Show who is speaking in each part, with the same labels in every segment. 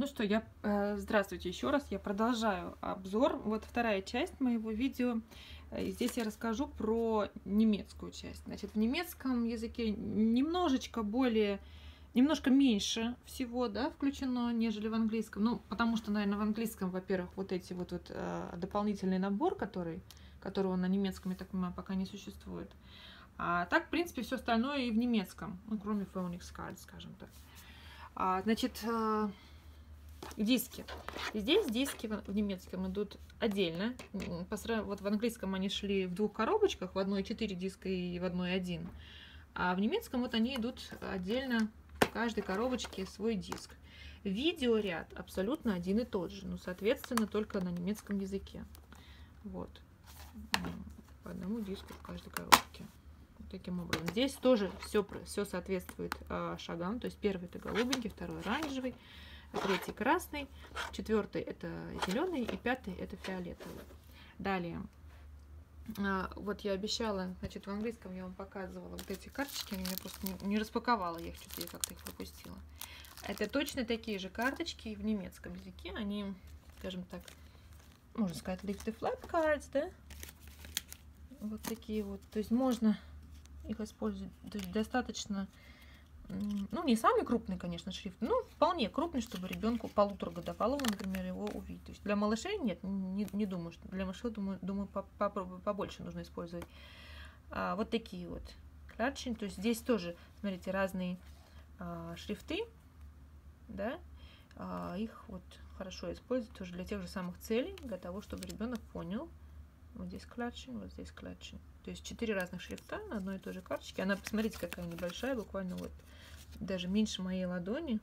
Speaker 1: Ну что, я э, здравствуйте еще раз. Я продолжаю обзор. Вот вторая часть моего видео. Э, здесь я расскажу про немецкую часть. Значит, в немецком языке немножечко более, немножко меньше всего, да, включено, нежели в английском. Ну, потому что, наверное, в английском, во-первых, вот эти вот, вот э, дополнительный набор, который, которого на немецком, я так понимаю, пока не существует. А так, в принципе, все остальное и в немецком, ну, кроме phonics card, скажем так. А, значит, диски. Здесь диски в немецком идут отдельно. Вот в английском они шли в двух коробочках, в одной 4 диска и в одной 1. А в немецком вот они идут отдельно, в каждой коробочке свой диск. Видеоряд абсолютно один и тот же, но, соответственно, только на немецком языке. Вот. По одному диску в каждой коробке. Вот таким образом. Здесь тоже все, все соответствует э, шагам. То есть первый это голубенький, второй оранжевый, третий красный, четвертый это зеленый и пятый это фиолетовый. Далее, а, вот я обещала, значит, в английском я вам показывала вот эти карточки, меня просто не, не распаковала, я их что-то как-то их пропустила. Это точно такие же карточки в немецком языке, они, скажем так, можно сказать, lift the flap cards, да? Вот такие вот, то есть можно их использовать, то есть достаточно ну, не самый крупный, конечно, шрифт, но вполне крупный, чтобы ребенку полутора годовалому, например, его увидеть. То есть для малышей нет, не, не думаю, что для малышей, думаю, думаю попробую побольше нужно использовать. А, вот такие вот клатчин. То есть здесь тоже, смотрите, разные а, шрифты, да, а, их вот хорошо использовать тоже для тех же самых целей, для того, чтобы ребенок понял, вот здесь клатчин, вот здесь клатчин. То есть четыре разных шрифта на одной и той же карточке. Она, посмотрите, какая небольшая, буквально вот даже меньше моей ладони.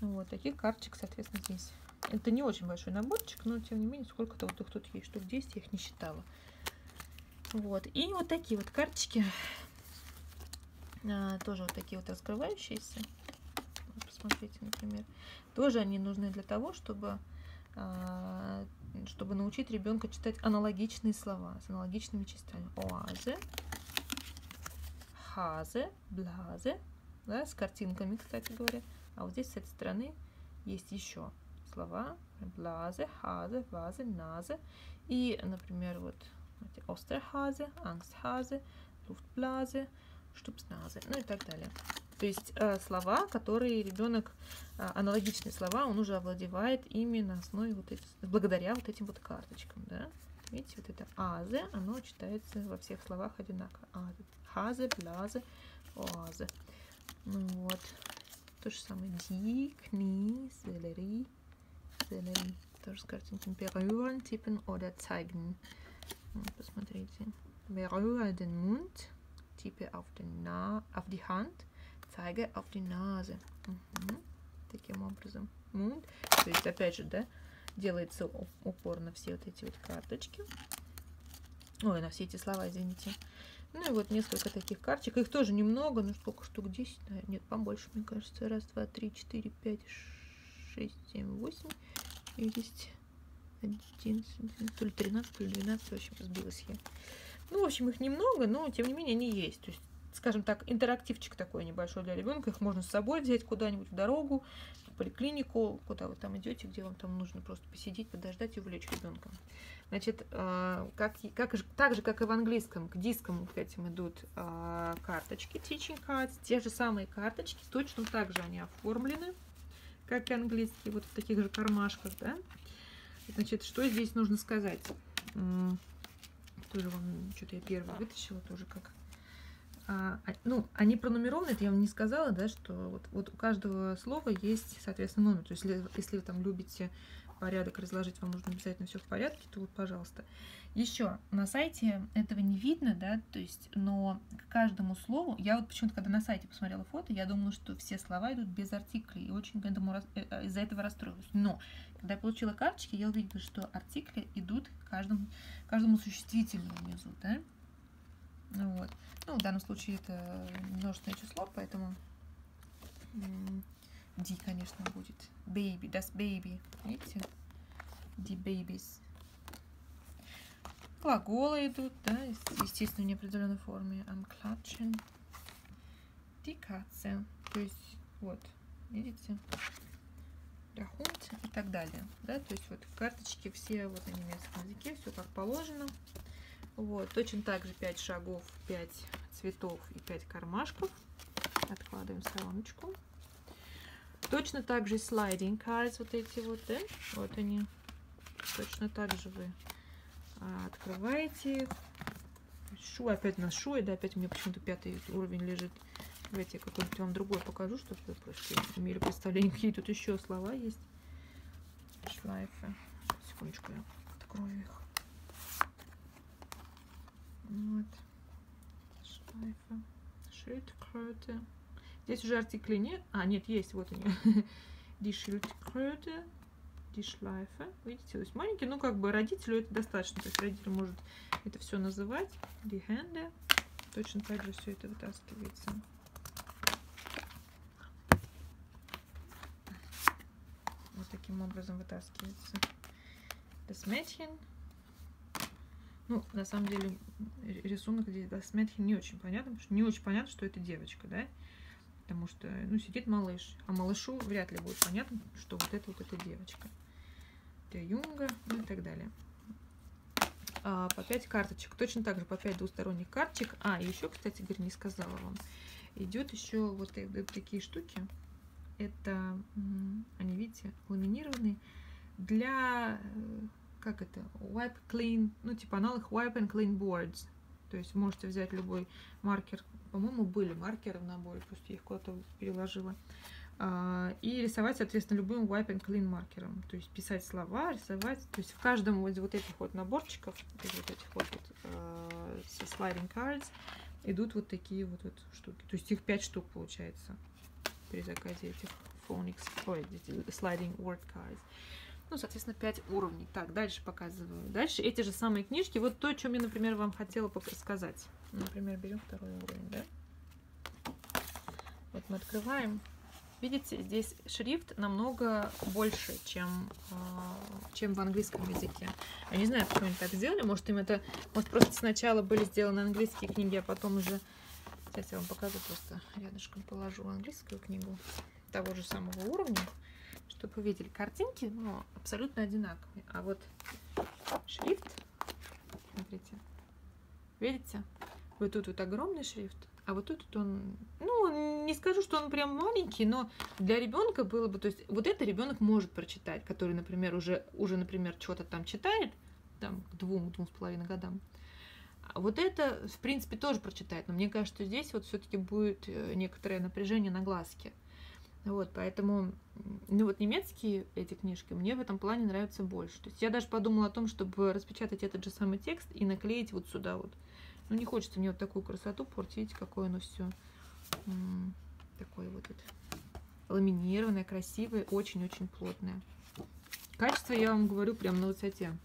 Speaker 1: Вот таких карточек, соответственно, здесь. Это не очень большой наборчик, но тем не менее, сколько-то вот их тут есть, штук 10, я их не считала. Вот, и вот такие вот карточки, а, тоже вот такие вот раскрывающиеся. Посмотрите, например. Тоже они нужны для того, чтобы, а, чтобы научить ребенка читать аналогичные слова с аналогичными частями. Оазе, хазе, блазе, да, с картинками, кстати говоря. А вот здесь с этой стороны есть еще слова блазе, хазе, вазе, назе. И, например, вот остерхазе, ангстхазе, люфтблазе, штупсназе, ну и так далее. То есть э, слова, которые ребенок, э, аналогичные слова, он уже овладевает ими на основе вот этих, благодаря вот этим вот карточкам, да. Видите, вот это азе, оно читается во всех словах одинаково. Азе, хазе, оазе. Ну вот. То же самое. Ди, Knie, Sellerie, Sellerie. Тоже с картинками. Berühren, tippen oder zeigen. Посмотрите. Berühre den Mund, tippe auf, den Na auf die Hand, zeige auf die Nase. Угу. Таким образом. Mund. То есть, опять же, да, делается упор на все вот эти вот карточки. Ой, на все эти слова, извините. Ну и вот несколько таких карточек. Их тоже немного, но сколько штук? 10? Нет, побольше, мне кажется. Раз, два, три, четыре, пять, шесть, семь, восемь. Есть 11, то ли 13, то ли 12, в общем, сбилась я. Ну, в общем, их немного, но тем не менее они есть. То есть скажем так, интерактивчик такой небольшой для ребенка. Их можно с собой взять куда-нибудь в дорогу, в поликлинику, куда вы там идете, где вам там нужно просто посидеть, подождать и увлечь ребенка. Значит, э, как, как, так же, как и в английском, к дискам к этим идут э, карточки, teaching cards, те же самые карточки, точно так же они оформлены, как и английские, вот в таких же кармашках, да. Значит, что здесь нужно сказать? Тоже вам что-то я первое вытащила, тоже как а, а, ну, они пронумерованы, это я вам не сказала, да, что вот, вот у каждого слова есть, соответственно, номер. То есть, если, если вы там любите порядок разложить, вам нужно обязательно все в порядке, то вот, пожалуйста. Еще, на сайте этого не видно, да, то есть, но к каждому слову, я вот почему-то, когда на сайте посмотрела фото, я думала, что все слова идут без артиклей, и очень, думаю, э, э, из-за этого расстроилась. Но, когда я получила карточки, я увидела, что артикли идут каждому, каждому существительному внизу, да, вот. Ну, в данном случае это множественное число, поэтому D, конечно, будет. Baby, das Baby. Видите? Die Babies. Глаголы идут, да, естественно, в неопределенной форме. Am klatschen. Die. То есть, вот, видите? Рахунт и так далее. Да? То есть вот карточки все вот на немецком языке, все как положено. Вот, точно так же 5 шагов, 5 цветов и 5 кармашков. Откладываем стороночку. Точно так же sliding cards, вот эти вот, да? Вот они. Точно так же вы а, открываете их. Шу, опять на шуе, да, опять у меня почему-то пятый уровень лежит. Давайте я какой-нибудь вам другой покажу, чтобы вы просто имели представление, какие тут еще слова есть. Шлайфы. Секундочку, я открою их. Вот. Шлайфы. Шильдкрöte. Здесь уже артикли нет. А, нет, есть, вот они. Die Schildkröte, die Schleife. Видите, то есть маленькие, ну как бы родителю это достаточно. То есть родитель может это все называть. Die Hände. Точно так же все это вытаскивается. таким образом вытаскивается. Das Mädchen. Ну, на самом деле, рисунок здесь Das Mädchen не очень понятно, потому что не очень понятно, что это девочка, да? Потому что, ну, сидит малыш, а малышу вряд ли будет понятно, что вот это вот эта девочка. Der Юнга, ну и так далее. А, по 5 карточек. Точно так же по 5 двусторонних карточек. А, еще, кстати говоря, не сказала вам. Идет еще вот, вот такие штуки это, они, видите, ламинированные для, э, как это, wipe clean, ну, типа аналог wipe and clean boards. То есть можете взять любой маркер. По-моему, были маркеры в наборе, просто я их куда-то переложила. А, и рисовать, соответственно, любым wipe and clean маркером. То есть писать слова, рисовать. То есть в каждом вот, вот этих вот наборчиков, из вот этих вот, вот э, со sliding cards, идут вот такие вот, вот штуки. То есть их 5 штук получается при заказе этих phonics, ой, sliding word cards. Ну, соответственно, 5 уровней. Так, дальше показываю. Дальше эти же самые книжки. Вот то, о чем я, например, вам хотела сказать. Например, берем второй уровень, да? Вот мы открываем. Видите, здесь шрифт намного больше, чем, а, чем в английском языке. Я не знаю, почему они так сделали. Может, им это... Может, просто сначала были сделаны английские книги, а потом уже Сейчас я вам покажу, просто рядышком положу английскую книгу того же самого уровня, чтобы вы видели картинки, но абсолютно одинаковые. А вот шрифт, смотрите, видите? Вот тут вот огромный шрифт, а вот тут вот он, ну, не скажу, что он прям маленький, но для ребенка было бы, то есть вот это ребенок может прочитать, который, например, уже, уже например, что-то там читает, там, к двум, двум с половиной годам, вот это, в принципе, тоже прочитает, но мне кажется, что здесь вот все-таки будет э, некоторое напряжение на глазке. Вот, поэтому, ну вот немецкие эти книжки мне в этом плане нравятся больше. То есть я даже подумала о том, чтобы распечатать этот же самый текст и наклеить вот сюда вот. Ну не хочется мне вот такую красоту портить, видите, какое оно все такое вот это ламинированное, красивое, очень-очень плотное. Качество, я вам говорю, прям на высоте.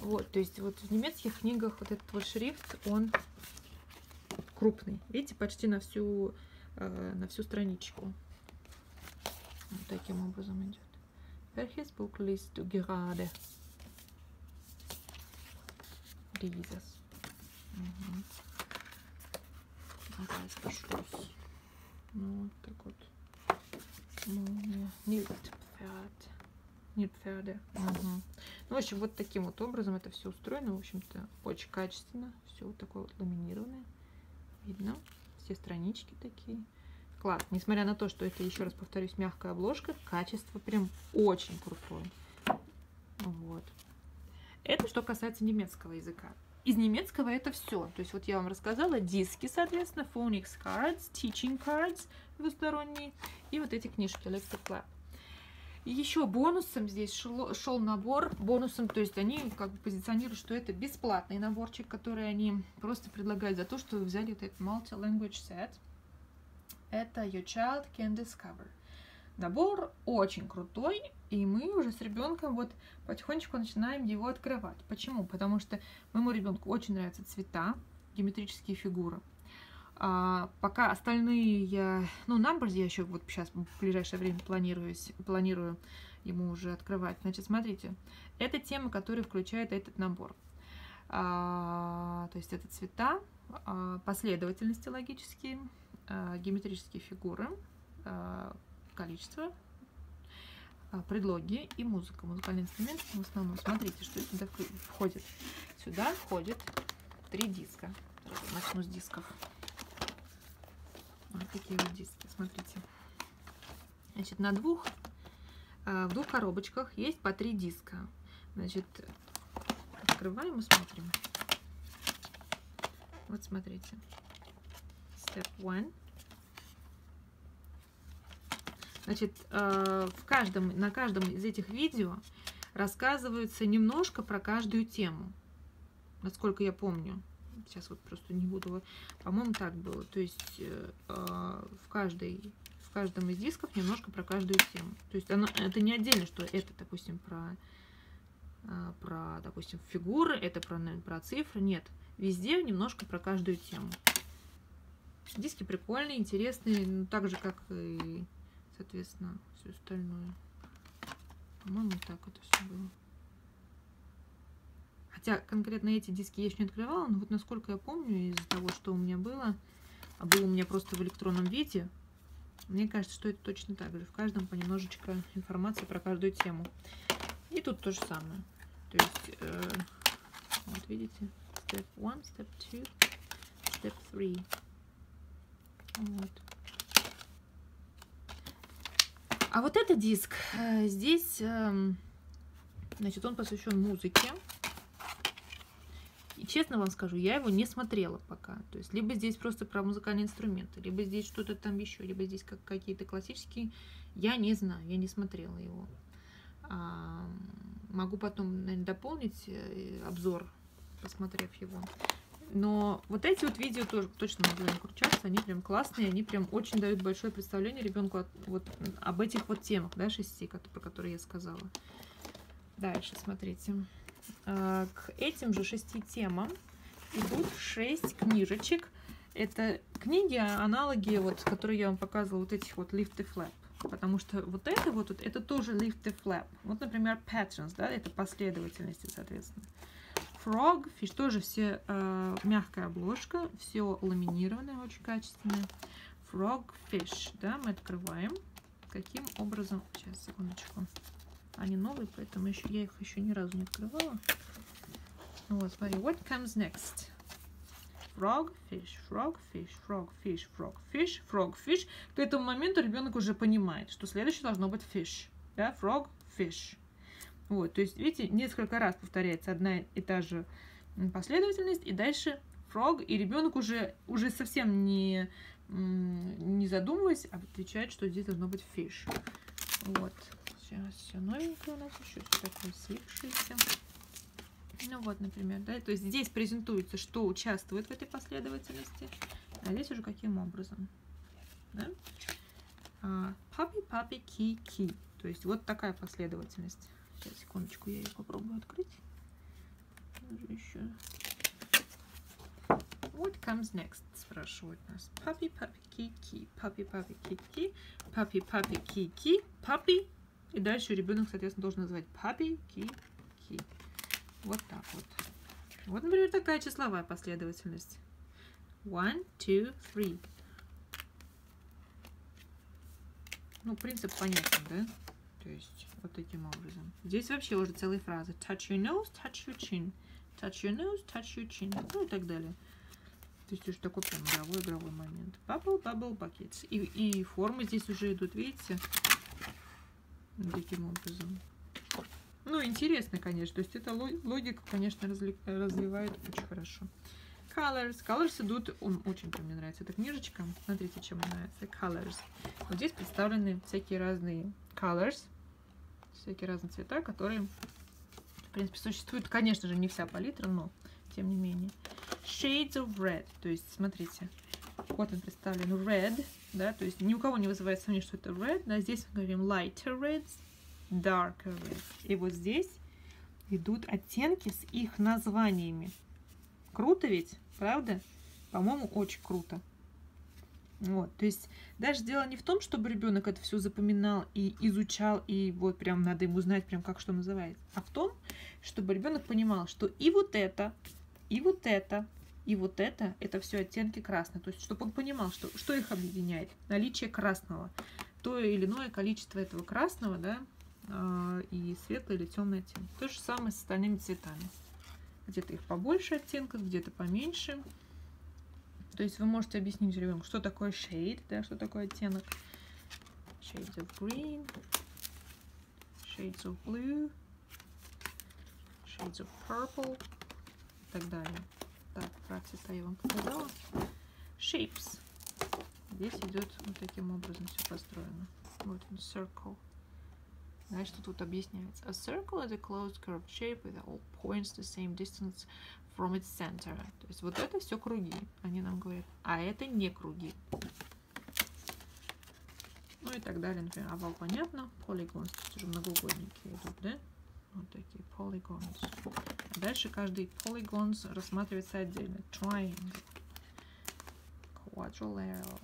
Speaker 1: Вот, то есть вот в немецких книгах вот этот вот шрифт, он крупный. Видите, почти на всю, на всю страничку. Вот таким образом идет. Welches Buch liest du gerade? Dieses. Угу. Дальше Verschluss. Ну, вот так вот. Молния. Нет, Феоде. Угу. Ну, в общем, вот таким вот образом это все устроено. В общем-то, очень качественно. Все вот такое вот ламинированное. Видно. Все странички такие. Класс. Несмотря на то, что это, еще раз повторюсь, мягкая обложка, качество прям очень крутое. Вот. Это что касается немецкого языка. Из немецкого это все. То есть вот я вам рассказала диски, соответственно, phonics cards, teaching cards двусторонние и вот эти книжки Lecture Club. Еще бонусом здесь шел, шел набор. Бонусом, то есть они как бы позиционируют, что это бесплатный наборчик, который они просто предлагают за то, что вы взяли этот multi-language set. Это Your Child Can Discover. Набор очень крутой, и мы уже с ребенком вот потихонечку начинаем его открывать. Почему? Потому что моему ребенку очень нравятся цвета, геометрические фигуры. А, пока остальные я, ну, Numbers я еще вот сейчас в ближайшее время планирую, планирую ему уже открывать. Значит, смотрите, это тема, которая включает этот набор. А, то есть это цвета, а, последовательности логические, а, геометрические фигуры, а, количество. предлоги и музыка. Музыкальный инструмент в основном. Смотрите, что сюда входит. Сюда входит три диска. Начну с дисков. Вот такие вот диски, смотрите. Значит, на двух, а, в двух коробочках есть по три диска. Значит, открываем и смотрим. Вот смотрите. Step one. Значит, э, в каждом, на каждом из этих видео рассказывается немножко про каждую тему. Насколько я помню. Сейчас вот просто не буду... По-моему, так было. То есть э, в, каждой, в каждом из дисков немножко про каждую тему. То есть оно, это не отдельно, что это, допустим, про, э, про допустим, фигуры, это про, про цифры. Нет. Везде немножко про каждую тему. Диски прикольные, интересные, ну, так же, как и соответственно, все остальное. По-моему, так это все было. Хотя конкретно эти диски я еще не открывала, но вот насколько я помню из того, что у меня было, а было у меня просто в электронном виде, мне кажется, что это точно так же. В каждом понемножечко информации про каждую тему. И тут то же самое. То есть, э, вот видите, step 1, step 2, step 3. Вот. А вот этот диск, э, здесь, эм, значит, он посвящен музыке. Честно вам скажу, я его не смотрела пока. То есть, либо здесь просто про музыкальные инструменты, либо здесь что-то там еще, либо здесь как какие-то классические. Я не знаю, я не смотрела его. А, могу потом, наверное, дополнить э, обзор, посмотрев его. Но вот эти вот видео тоже точно могу кручаться, они прям классные, они прям очень дают большое представление ребенку вот об этих вот темах, да, шести, про которые я сказала. Дальше, смотрите. А, к этим же шести темам идут шесть книжечек. Это книги, аналоги, вот, которые я вам показывала, вот этих вот lift и flap. Потому что вот это вот, это тоже lift и flap. Вот, например, patterns, да, это последовательности, соответственно. Frogfish тоже все э, мягкая обложка, все ламинированное, очень качественное. Frogfish, да, мы открываем. Каким образом? Сейчас, секундочку. Они новые, поэтому еще я их еще ни разу не открывала. Вот, смотри, what comes next? Frogfish, frogfish, frogfish, frogfish, frogfish. К этому моменту ребенок уже понимает, что следующее должно быть fish. Да, frogfish. Вот, то есть, видите, несколько раз повторяется одна и та же последовательность, и дальше frog, и ребенок уже, уже совсем не, не задумываясь, а отвечает, что здесь должно быть fish. Вот. Сейчас все новенькое у нас еще такое слипшееся. Ну вот, например, да, то есть здесь презентуется, что участвует в этой последовательности, а здесь уже каким образом. Да? Папи, папи, ки, ки. То есть вот такая последовательность. Сейчас, секундочку, я ее попробую открыть. Еще. What comes next? Спрашивают нас. Папи, папи, ки-ки. Папи, папи, ки-ки. Папи, папи, ки-ки. Папи. И дальше ребенок, соответственно, должен назвать папи, ки-ки. Вот так вот. Вот, например, такая числовая последовательность. One, two, three. Ну, принцип понятен, да? То есть вот таким образом. Здесь вообще уже целые фразы. Touch your nose, touch your chin. Touch your nose, touch your chin. Ну и так далее. То есть уже такой прям игровой-игровой момент. Bubble, bubble, buckets. И, и формы здесь уже идут, видите? Таким образом. Ну, интересно, конечно. То есть эта логика, конечно, развивает очень хорошо. Colors. Colors идут, он очень прям мне нравится. эта книжечка. Смотрите, чем мне нравится. Colors. Вот здесь представлены всякие разные colors всякие разные цвета, которые, в принципе, существуют. Конечно же, не вся палитра, но тем не менее. Shades of Red, то есть, смотрите, вот он представлен red, да, то есть ни у кого не вызывает сомнений, что это red, да, здесь мы говорим lighter reds, darker reds. И вот здесь идут оттенки с их названиями. Круто ведь, правда? По-моему, очень круто. Вот, то есть даже дело не в том, чтобы ребенок это все запоминал и изучал, и вот прям надо ему знать, прям как что называется, а в том, чтобы ребенок понимал, что и вот это, и вот это, и вот это, это все оттенки красного. То есть, чтобы он понимал, что, что их объединяет. Наличие красного. То или иное количество этого красного, да, э, и светлый или темный оттенок. То же самое с остальными цветами. Где-то их побольше оттенков, где-то поменьше. То есть вы можете объяснить ребенку, что такое shade, да, что такое оттенок. Shades of green, shades of blue, shades of purple и так далее. Так, цвета я вам показала. Shapes. Здесь идет вот таким образом все построено. Вот он, circle. Что тут объясняется? A circle is a closed curved shape with all points the same distance from its center. То есть вот это все круги, они нам говорят. А это не круги. Ну и так далее. Например, овал понятно. Polygons, то есть уже многоугольники идут, да? Вот такие polygons. Дальше каждый polygons рассматривается отдельно. Triangle. Quadrilateral.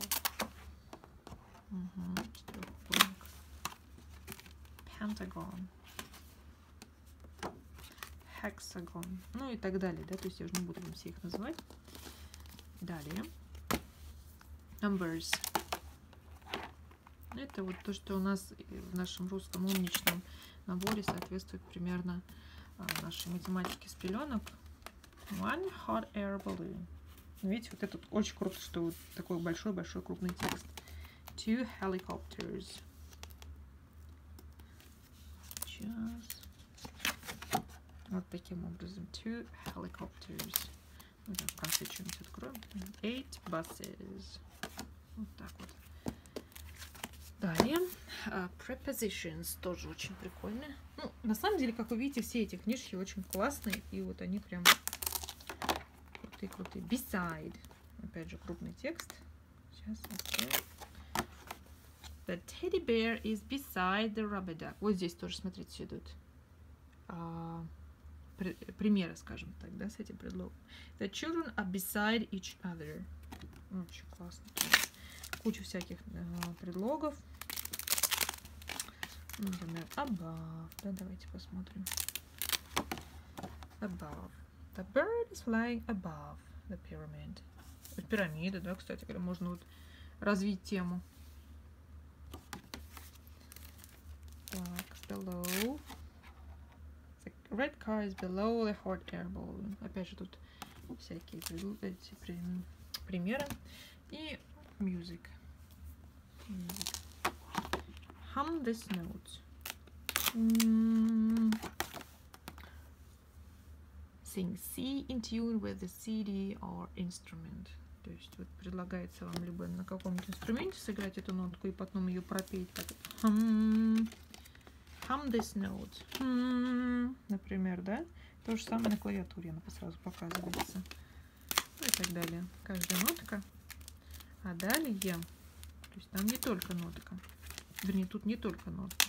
Speaker 1: Угу, четырехугольник. Pentagon. Hexagon. Ну и так далее, да, то есть я уже не буду вам все их называть. Далее. Numbers. Это вот то, что у нас в нашем русском умничном наборе соответствует примерно а, нашей математике с пеленок. One hot air balloon. Видите, вот это очень круто, что вот такой большой-большой крупный текст. Two helicopters. Just вот таким образом. Two helicopters. Ну, да, в конце что-нибудь откроем. Eight buses. Вот так вот. Далее. Uh, prepositions тоже очень прикольные. Ну, на самом деле, как вы видите, все эти книжки очень классные. И вот они прям крутые-крутые. Beside. Опять же, крупный текст. Сейчас. The teddy bear is beside the rubber duck. Вот здесь тоже, смотрите, идут. Uh, примеры, скажем так, да, с этим предлогом. The children are beside each other. Очень классно. Куча всяких э, предлогов. Например, above. Да, давайте посмотрим. Above. The bird is flying above the pyramid. Пирамида, да, кстати говоря, можно вот развить тему. Так, below. Red car is below the hot air balloon. Опять же тут всякие эти примеры. И music. music. Hum this note. Mm. Sing C in tune with the CD or instrument. То есть вот предлагается вам либо на каком-нибудь инструменте сыграть эту нотку и потом ее пропеть так. Hum hum this note. Hmm, например, да? То же самое на клавиатуре она сразу показывается. Ну и так далее. Каждая нотка. А далее, то есть там не только нотка. Вернее, тут не только нотки.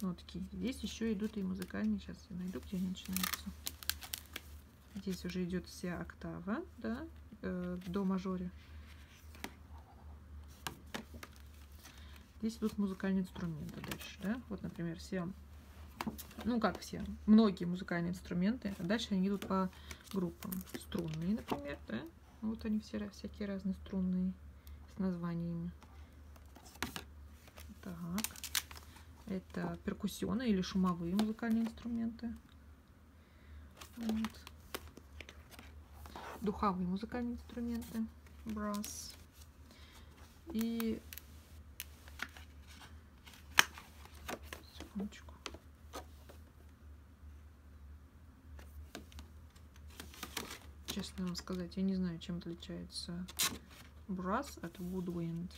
Speaker 1: нотки. Здесь еще идут и музыкальные. Сейчас я найду, где они начинаются. Здесь уже идет вся октава, да, э, до мажоре. Здесь идут музыкальные инструменты дальше, да. Вот, например, все, ну как все, многие музыкальные инструменты. А дальше они идут по группам. Струнные, например, да. Вот они все всякие разные струнные с названиями. Так. Это перкуссионные или шумовые музыкальные инструменты. Вот. Духовые музыкальные инструменты. Brass. И секундочку. Честно вам сказать, я не знаю, чем отличается brass от woodwind.